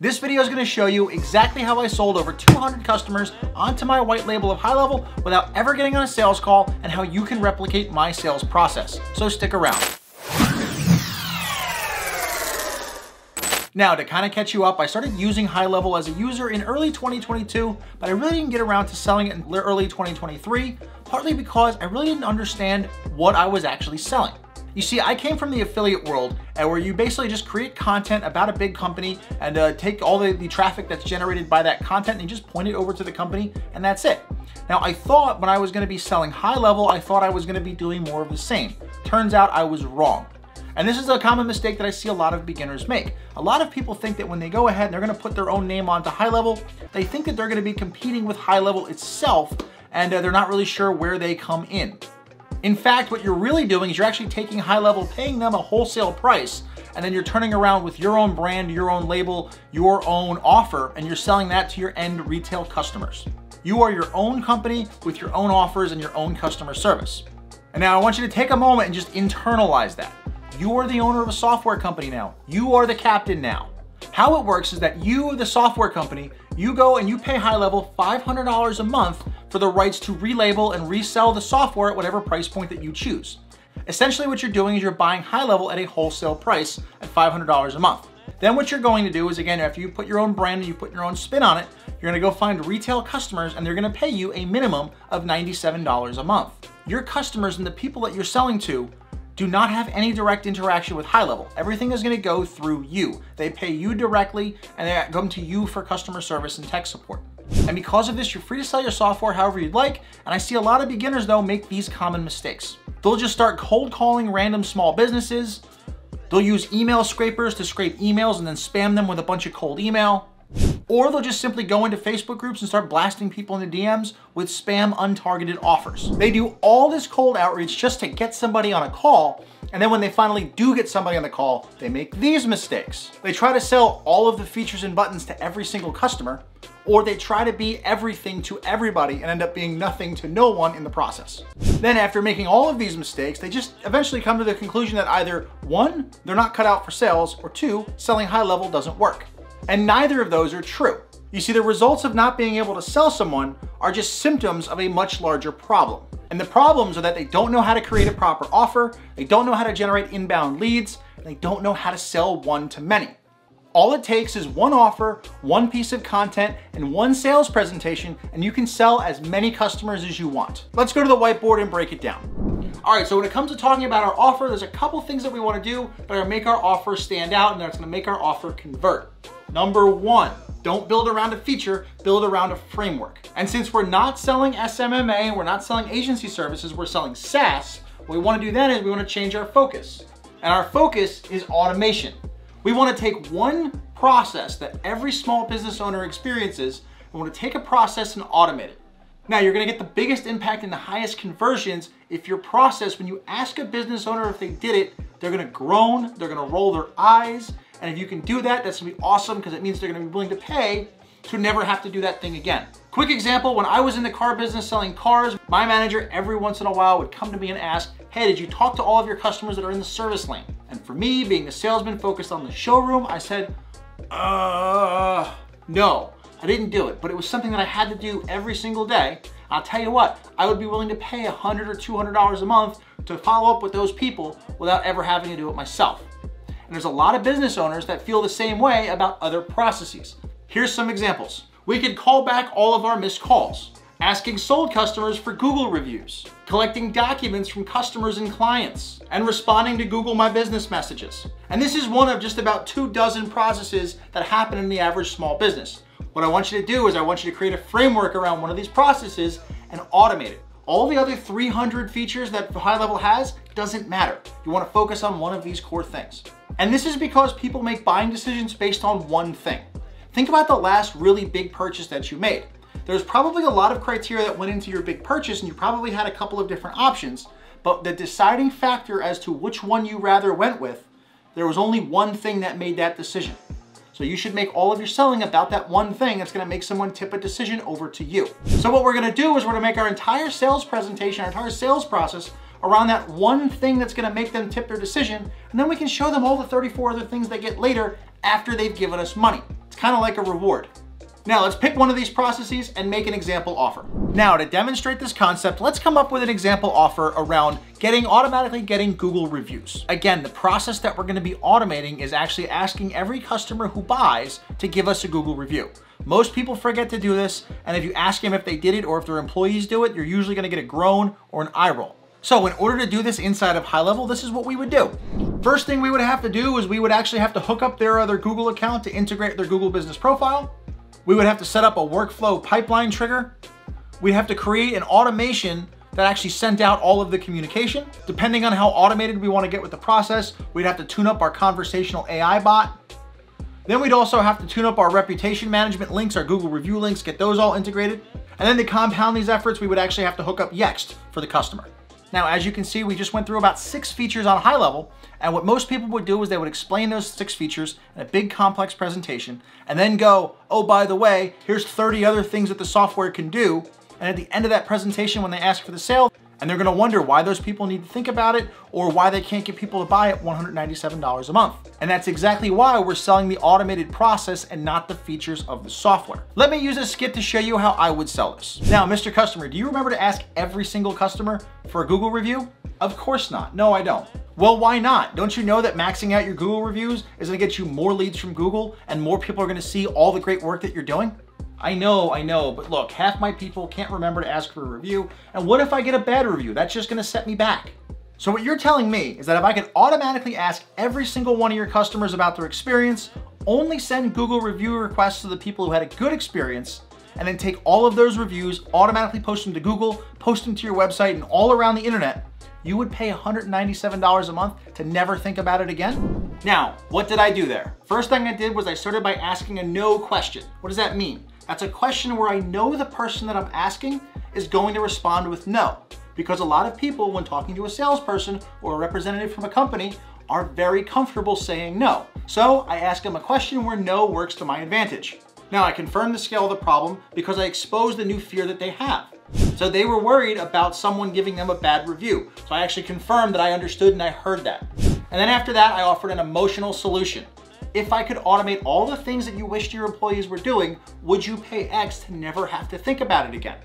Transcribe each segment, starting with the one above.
This video is gonna show you exactly how I sold over 200 customers onto my white label of high level without ever getting on a sales call and how you can replicate my sales process. So stick around. Now, to kind of catch you up, I started using High Level as a user in early 2022, but I really didn't get around to selling it in early 2023, partly because I really didn't understand what I was actually selling. You see, I came from the affiliate world and where you basically just create content about a big company and uh, take all the, the traffic that's generated by that content and just point it over to the company and that's it. Now, I thought when I was gonna be selling high level, I thought I was gonna be doing more of the same. Turns out I was wrong. And this is a common mistake that I see a lot of beginners make. A lot of people think that when they go ahead and they're gonna put their own name onto high level, they think that they're gonna be competing with high level itself and uh, they're not really sure where they come in. In fact, what you're really doing is you're actually taking high level, paying them a wholesale price, and then you're turning around with your own brand, your own label, your own offer, and you're selling that to your end retail customers. You are your own company with your own offers and your own customer service. And now I want you to take a moment and just internalize that. You are the owner of a software company now. You are the captain now. How it works is that you, the software company, you go and you pay high level $500 a month for the rights to relabel and resell the software at whatever price point that you choose. Essentially what you're doing is you're buying high level at a wholesale price at $500 a month. Then what you're going to do is again, after you put your own brand and you put your own spin on it, you're gonna go find retail customers and they're gonna pay you a minimum of $97 a month. Your customers and the people that you're selling to do not have any direct interaction with high level. Everything is gonna go through you. They pay you directly and they come to you for customer service and tech support. And because of this, you're free to sell your software however you'd like. And I see a lot of beginners though make these common mistakes. They'll just start cold calling random small businesses. They'll use email scrapers to scrape emails and then spam them with a bunch of cold email. Or they'll just simply go into Facebook groups and start blasting people in the DMs with spam untargeted offers. They do all this cold outreach just to get somebody on a call, and then when they finally do get somebody on the call, they make these mistakes. They try to sell all of the features and buttons to every single customer, or they try to be everything to everybody and end up being nothing to no one in the process. Then after making all of these mistakes, they just eventually come to the conclusion that either one, they're not cut out for sales, or two, selling high level doesn't work. And neither of those are true. You see, the results of not being able to sell someone are just symptoms of a much larger problem. And the problems are that they don't know how to create a proper offer, they don't know how to generate inbound leads, and they don't know how to sell one to many. All it takes is one offer, one piece of content, and one sales presentation, and you can sell as many customers as you want. Let's go to the whiteboard and break it down. All right, so when it comes to talking about our offer, there's a couple things that we wanna do that are gonna make our offer stand out and that's gonna make our offer convert. Number one, don't build around a feature, build around a framework. And since we're not selling SMMA, we're not selling agency services, we're selling SaaS, what we wanna do then is we wanna change our focus. And our focus is automation. We wanna take one process that every small business owner experiences, and we wanna take a process and automate it. Now, you're gonna get the biggest impact and the highest conversions if your process, when you ask a business owner if they did it, they're gonna groan, they're gonna roll their eyes, and if you can do that, that's gonna be awesome because it means they're gonna be willing to pay to never have to do that thing again. Quick example, when I was in the car business selling cars, my manager every once in a while would come to me and ask, hey, did you talk to all of your customers that are in the service lane? And for me, being a salesman focused on the showroom, I said, uh, no, I didn't do it, but it was something that I had to do every single day. I'll tell you what, I would be willing to pay 100 or $200 a month to follow up with those people without ever having to do it myself. And there's a lot of business owners that feel the same way about other processes. Here's some examples. We could call back all of our missed calls, asking sold customers for Google reviews, collecting documents from customers and clients, and responding to Google My Business messages. And this is one of just about two dozen processes that happen in the average small business. What I want you to do is I want you to create a framework around one of these processes and automate it. All the other 300 features that High Level has doesn't matter. You wanna focus on one of these core things. And this is because people make buying decisions based on one thing. Think about the last really big purchase that you made. There's probably a lot of criteria that went into your big purchase and you probably had a couple of different options, but the deciding factor as to which one you rather went with, there was only one thing that made that decision. So you should make all of your selling about that one thing that's gonna make someone tip a decision over to you. So what we're gonna do is we're gonna make our entire sales presentation, our entire sales process around that one thing that's gonna make them tip their decision, and then we can show them all the 34 other things they get later after they've given us money. It's kind of like a reward. Now let's pick one of these processes and make an example offer. Now to demonstrate this concept, let's come up with an example offer around getting automatically getting Google reviews. Again, the process that we're gonna be automating is actually asking every customer who buys to give us a Google review. Most people forget to do this, and if you ask them if they did it or if their employees do it, you're usually gonna get a groan or an eye roll. So in order to do this inside of high level, this is what we would do. First thing we would have to do is we would actually have to hook up their other Google account to integrate their Google business profile. We would have to set up a workflow pipeline trigger. We'd have to create an automation that actually sent out all of the communication. Depending on how automated we want to get with the process, we'd have to tune up our conversational AI bot. Then we'd also have to tune up our reputation management links, our Google review links, get those all integrated. And then to compound these efforts, we would actually have to hook up Yext for the customer. Now, as you can see, we just went through about six features on a high level, and what most people would do is they would explain those six features in a big complex presentation, and then go, oh, by the way, here's 30 other things that the software can do, and at the end of that presentation, when they ask for the sale, and they're gonna wonder why those people need to think about it or why they can't get people to buy it $197 a month. And that's exactly why we're selling the automated process and not the features of the software. Let me use a skit to show you how I would sell this. Now, Mr. Customer, do you remember to ask every single customer for a Google review? Of course not. No, I don't. Well, why not? Don't you know that maxing out your Google reviews is gonna get you more leads from Google and more people are gonna see all the great work that you're doing? I know, I know, but look, half my people can't remember to ask for a review, and what if I get a bad review? That's just gonna set me back. So what you're telling me is that if I could automatically ask every single one of your customers about their experience, only send Google review requests to the people who had a good experience, and then take all of those reviews, automatically post them to Google, post them to your website and all around the internet, you would pay $197 a month to never think about it again? Now, what did I do there? First thing I did was I started by asking a no question. What does that mean? That's a question where I know the person that I'm asking is going to respond with no. Because a lot of people, when talking to a salesperson or a representative from a company, are very comfortable saying no. So I ask them a question where no works to my advantage. Now I confirm the scale of the problem because I expose the new fear that they have. So they were worried about someone giving them a bad review. So I actually confirmed that I understood and I heard that. And then after that, I offered an emotional solution if I could automate all the things that you wished your employees were doing, would you pay X to never have to think about it again?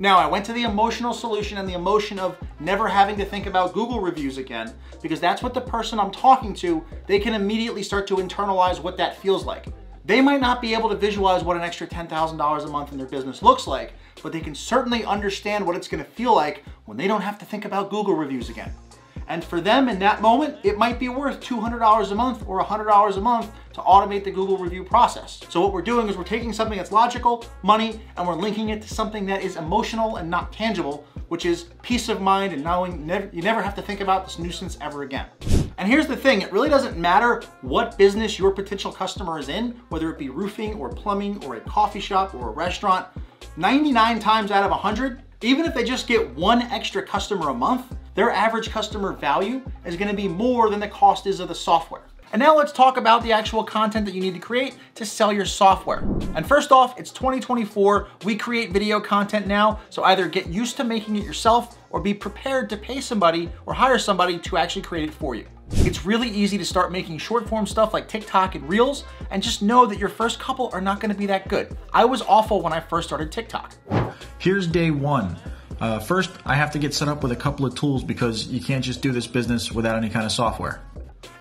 Now, I went to the emotional solution and the emotion of never having to think about Google reviews again, because that's what the person I'm talking to, they can immediately start to internalize what that feels like. They might not be able to visualize what an extra $10,000 a month in their business looks like, but they can certainly understand what it's gonna feel like when they don't have to think about Google reviews again. And for them in that moment, it might be worth $200 a month or $100 a month to automate the Google review process. So what we're doing is we're taking something that's logical, money, and we're linking it to something that is emotional and not tangible, which is peace of mind and knowing you never have to think about this nuisance ever again. And here's the thing, it really doesn't matter what business your potential customer is in, whether it be roofing or plumbing or a coffee shop or a restaurant, 99 times out of 100, even if they just get one extra customer a month, their average customer value is gonna be more than the cost is of the software. And now let's talk about the actual content that you need to create to sell your software. And first off, it's 2024. We create video content now, so either get used to making it yourself or be prepared to pay somebody or hire somebody to actually create it for you. It's really easy to start making short form stuff like TikTok and Reels, and just know that your first couple are not gonna be that good. I was awful when I first started TikTok. Here's day one. Uh, first, I have to get set up with a couple of tools because you can't just do this business without any kind of software.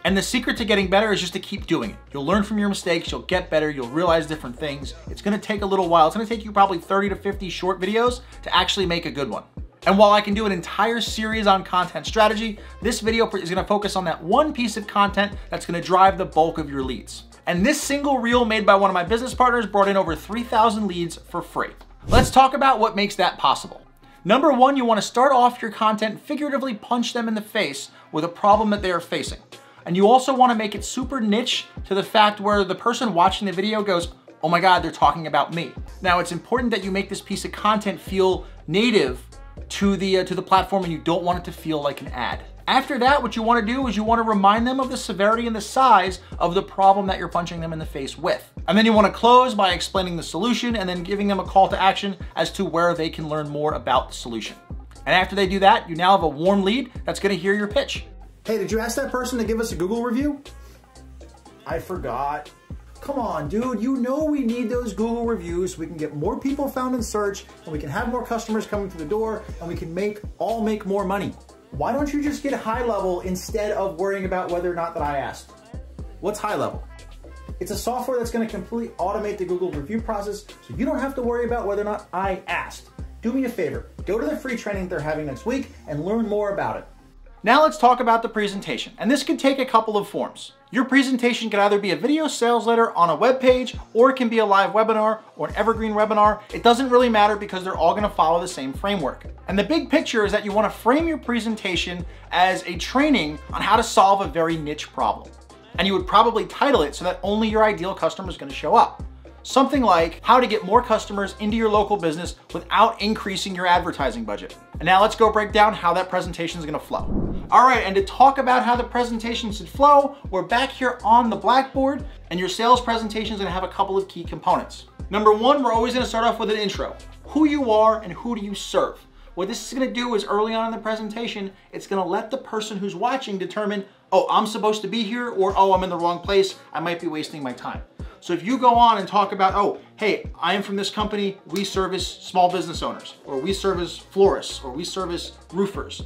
And the secret to getting better is just to keep doing it. You'll learn from your mistakes, you'll get better, you'll realize different things. It's gonna take a little while. It's gonna take you probably 30 to 50 short videos to actually make a good one. And while I can do an entire series on content strategy, this video is gonna focus on that one piece of content that's gonna drive the bulk of your leads. And this single reel made by one of my business partners brought in over 3,000 leads for free. Let's talk about what makes that possible. Number one, you wanna start off your content figuratively punch them in the face with a problem that they are facing. And you also wanna make it super niche to the fact where the person watching the video goes, oh my God, they're talking about me. Now it's important that you make this piece of content feel native to the, uh, to the platform and you don't want it to feel like an ad. After that, what you wanna do is you wanna remind them of the severity and the size of the problem that you're punching them in the face with. And then you wanna close by explaining the solution and then giving them a call to action as to where they can learn more about the solution. And after they do that, you now have a warm lead that's gonna hear your pitch. Hey, did you ask that person to give us a Google review? I forgot. Come on, dude, you know we need those Google reviews so we can get more people found in search and we can have more customers coming through the door and we can make all make more money. Why don't you just get high level instead of worrying about whether or not that I asked? What's high level? It's a software that's gonna completely automate the Google review process so you don't have to worry about whether or not I asked. Do me a favor, go to the free training they're having next week and learn more about it. Now let's talk about the presentation, and this could take a couple of forms. Your presentation could either be a video sales letter on a web page, or it can be a live webinar or an evergreen webinar. It doesn't really matter because they're all gonna follow the same framework. And the big picture is that you wanna frame your presentation as a training on how to solve a very niche problem. And you would probably title it so that only your ideal customer is gonna show up. Something like how to get more customers into your local business without increasing your advertising budget. And now let's go break down how that presentation is gonna flow. All right, and to talk about how the presentation should flow, we're back here on the blackboard and your sales presentation is gonna have a couple of key components. Number one, we're always gonna start off with an intro. Who you are and who do you serve? What this is gonna do is early on in the presentation, it's gonna let the person who's watching determine, oh, I'm supposed to be here, or oh, I'm in the wrong place, I might be wasting my time. So if you go on and talk about, oh, hey, I am from this company, we service small business owners, or we service florists, or we service roofers.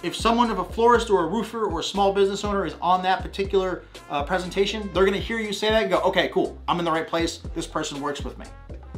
If someone of a florist or a roofer or a small business owner is on that particular uh, presentation, they're gonna hear you say that and go, okay, cool, I'm in the right place, this person works with me.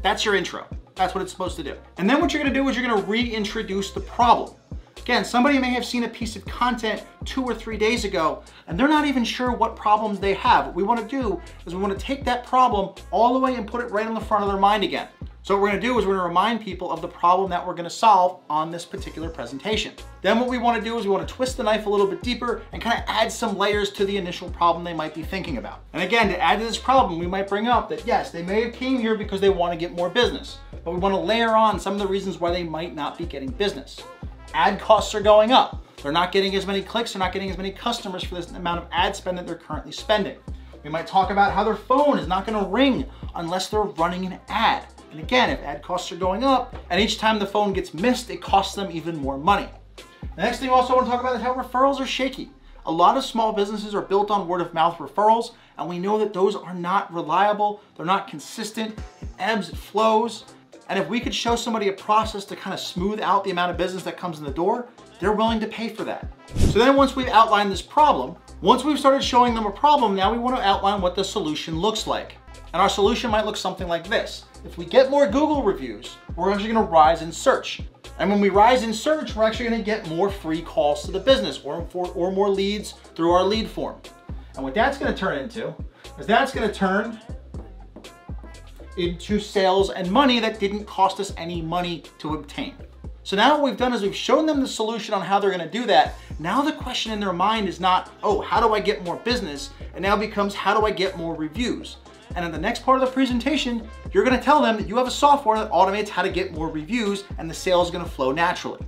That's your intro. That's what it's supposed to do. And then what you're gonna do is you're gonna reintroduce the problem. Again, somebody may have seen a piece of content two or three days ago, and they're not even sure what problems they have. What we wanna do is we wanna take that problem all the way and put it right on the front of their mind again. So what we're gonna do is we're gonna remind people of the problem that we're gonna solve on this particular presentation. Then what we wanna do is we wanna twist the knife a little bit deeper and kind of add some layers to the initial problem they might be thinking about. And again, to add to this problem, we might bring up that yes, they may have came here because they wanna get more business, but we wanna layer on some of the reasons why they might not be getting business ad costs are going up. They're not getting as many clicks, they're not getting as many customers for this amount of ad spend that they're currently spending. We might talk about how their phone is not gonna ring unless they're running an ad. And again, if ad costs are going up, and each time the phone gets missed, it costs them even more money. The next thing we also want to talk about is how referrals are shaky. A lot of small businesses are built on word of mouth referrals, and we know that those are not reliable, they're not consistent, it ebbs, it flows, and if we could show somebody a process to kind of smooth out the amount of business that comes in the door, they're willing to pay for that. So then once we've outlined this problem, once we've started showing them a problem, now we want to outline what the solution looks like. And our solution might look something like this. If we get more Google reviews, we're actually gonna rise in search. And when we rise in search, we're actually gonna get more free calls to the business or, for, or more leads through our lead form. And what that's gonna turn into is that's gonna turn into sales and money that didn't cost us any money to obtain. So now what we've done is we've shown them the solution on how they're gonna do that. Now the question in their mind is not, oh, how do I get more business? It now becomes, how do I get more reviews? And in the next part of the presentation, you're gonna tell them that you have a software that automates how to get more reviews and the sales is gonna flow naturally.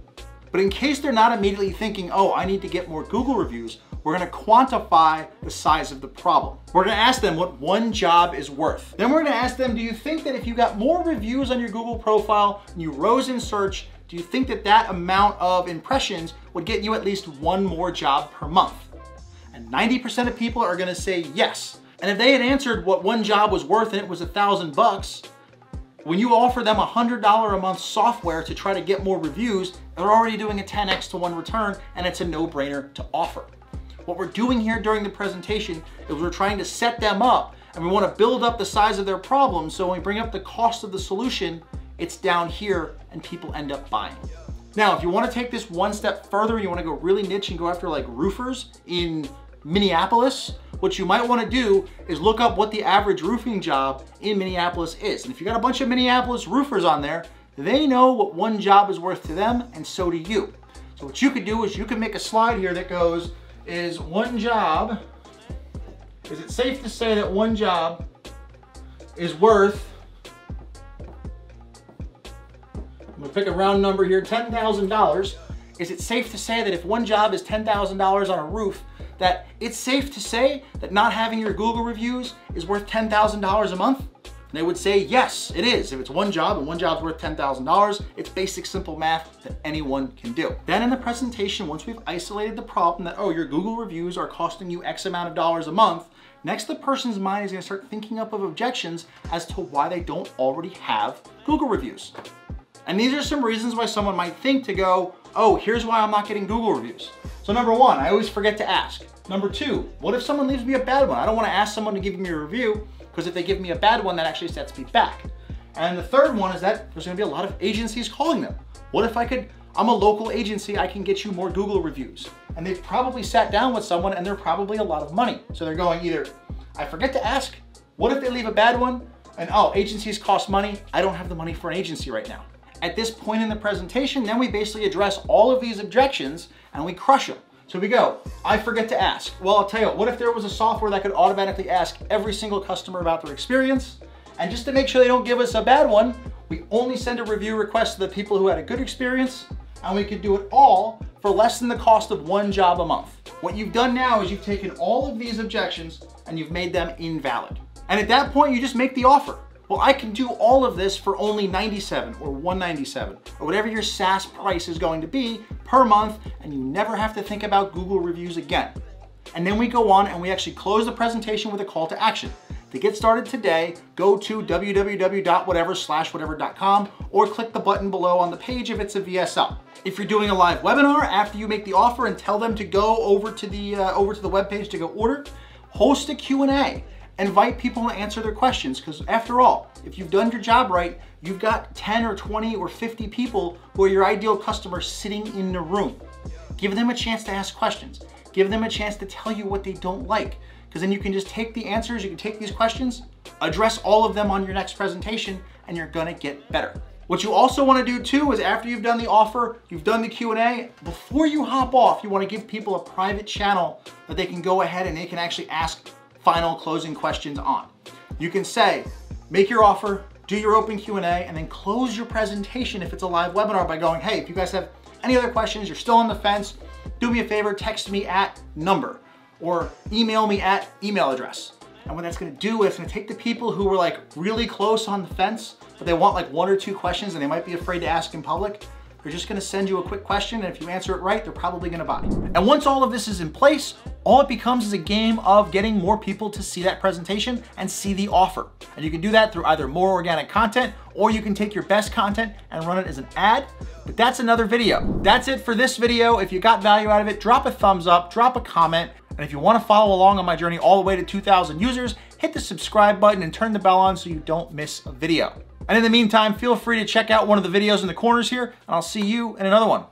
But in case they're not immediately thinking, oh, I need to get more Google reviews, we're gonna quantify the size of the problem. We're gonna ask them what one job is worth. Then we're gonna ask them, do you think that if you got more reviews on your Google profile and you rose in search, do you think that that amount of impressions would get you at least one more job per month? And 90% of people are gonna say yes. And if they had answered what one job was worth and it was a thousand bucks, when you offer them a $100 a month software to try to get more reviews, they're already doing a 10x to one return and it's a no-brainer to offer. What we're doing here during the presentation is we're trying to set them up and we want to build up the size of their problem so when we bring up the cost of the solution, it's down here and people end up buying. Now, if you want to take this one step further, you want to go really niche and go after like roofers in Minneapolis, what you might want to do is look up what the average roofing job in Minneapolis is. And if you got a bunch of Minneapolis roofers on there, they know what one job is worth to them and so do you. So what you could do is you can make a slide here that goes, is one job, is it safe to say that one job is worth, I'm gonna pick a round number here, $10,000. Is it safe to say that if one job is $10,000 on a roof, that it's safe to say that not having your Google reviews is worth $10,000 a month? And they would say, yes, it is. If it's one job and one job's worth $10,000, it's basic simple math that anyone can do. Then in the presentation, once we've isolated the problem that, oh, your Google reviews are costing you X amount of dollars a month, next the person's mind is gonna start thinking up of objections as to why they don't already have Google reviews. And these are some reasons why someone might think to go, oh, here's why I'm not getting Google reviews. So number one, I always forget to ask. Number two, what if someone leaves me a bad one? I don't wanna ask someone to give me a review because if they give me a bad one, that actually sets me back. And the third one is that there's gonna be a lot of agencies calling them. What if I could, I'm a local agency, I can get you more Google reviews. And they've probably sat down with someone and they're probably a lot of money. So they're going either, I forget to ask, what if they leave a bad one? And oh, agencies cost money, I don't have the money for an agency right now. At this point in the presentation, then we basically address all of these objections and we crush them. So we go, I forget to ask. Well, I'll tell you, what if there was a software that could automatically ask every single customer about their experience? And just to make sure they don't give us a bad one, we only send a review request to the people who had a good experience, and we could do it all for less than the cost of one job a month. What you've done now is you've taken all of these objections and you've made them invalid. And at that point, you just make the offer. Well, I can do all of this for only 97 or 197 or whatever your SaaS price is going to be per month, and you never have to think about Google reviews again. And then we go on and we actually close the presentation with a call to action. To get started today, go to www.whatever slash whatever.com or click the button below on the page if it's a VSL. If you're doing a live webinar after you make the offer and tell them to go over to the uh, over to the webpage to go order, host a Q&A. Invite people to answer their questions because after all, if you've done your job right, you've got 10 or 20 or 50 people who are your ideal customers sitting in the room. Give them a chance to ask questions. Give them a chance to tell you what they don't like because then you can just take the answers, you can take these questions, address all of them on your next presentation, and you're gonna get better. What you also wanna do too is after you've done the offer, you've done the Q&A, before you hop off, you wanna give people a private channel that they can go ahead and they can actually ask final closing questions on. You can say, make your offer, do your open Q&A, and then close your presentation if it's a live webinar by going, hey, if you guys have any other questions, you're still on the fence, do me a favor, text me at number or email me at email address. And what that's gonna do is gonna take the people who were like really close on the fence, but they want like one or two questions and they might be afraid to ask in public. They're just gonna send you a quick question, and if you answer it right, they're probably gonna buy. And once all of this is in place, all it becomes is a game of getting more people to see that presentation and see the offer. And you can do that through either more organic content, or you can take your best content and run it as an ad, but that's another video. That's it for this video. If you got value out of it, drop a thumbs up, drop a comment, and if you want to follow along on my journey all the way to 2,000 users, hit the subscribe button and turn the bell on so you don't miss a video. And in the meantime, feel free to check out one of the videos in the corners here, and I'll see you in another one.